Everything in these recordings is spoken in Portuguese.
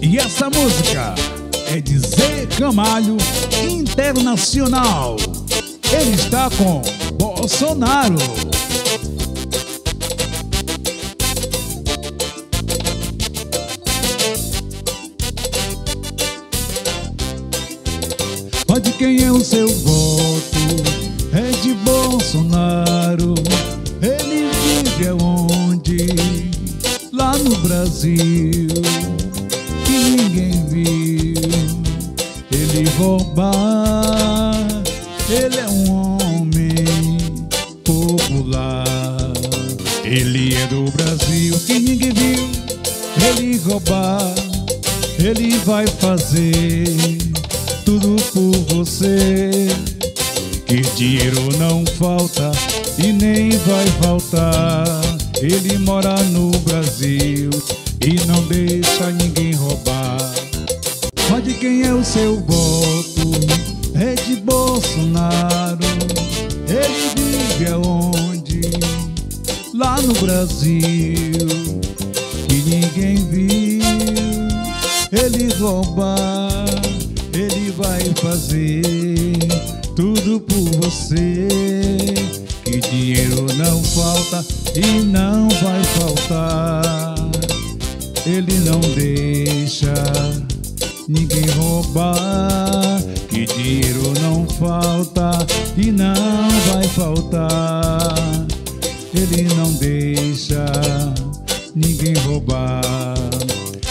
E essa música é de Zé Camalho Internacional. Ele está com Bolsonaro. Pode quem é o seu voto? É de Bolsonaro. Ele vive aonde? Lá no Brasil. Ele é um homem popular. Ele é do Brasil que ninguém viu ele roubar. Ele vai fazer tudo por você. Que dinheiro não falta e nem vai faltar. Ele mora no Brasil e não deixa ninguém roubar. Mas de quem é o seu voto? É de Bolsonaro. Ele vive aonde? Lá no Brasil. Que ninguém viu ele roubar. Ele vai fazer tudo por você. Que dinheiro não falta e não vai faltar. Ele não deixa ninguém roubar. Dinheiro não falta e não vai faltar. Ele não deixa ninguém roubar.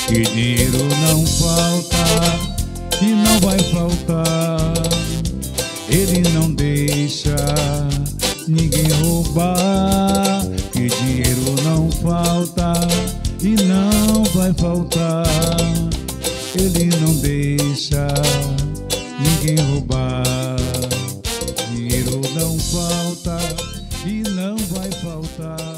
Que dinheiro não falta e não vai faltar. Ele não deixa ninguém roubar. Que dinheiro não falta e não vai faltar. Ele não deixa ninguém roubar. Dinheiro não falta e não vai faltar.